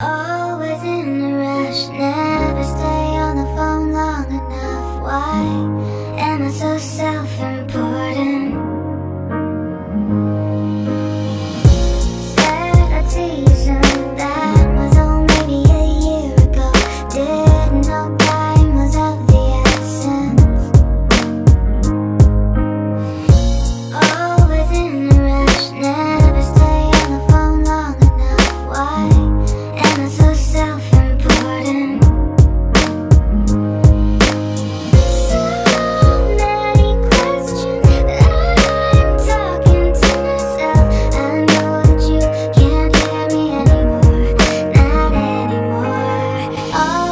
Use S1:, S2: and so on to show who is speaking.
S1: Always in a rush, never stay on the phone long enough Why am I so self-important? Oh.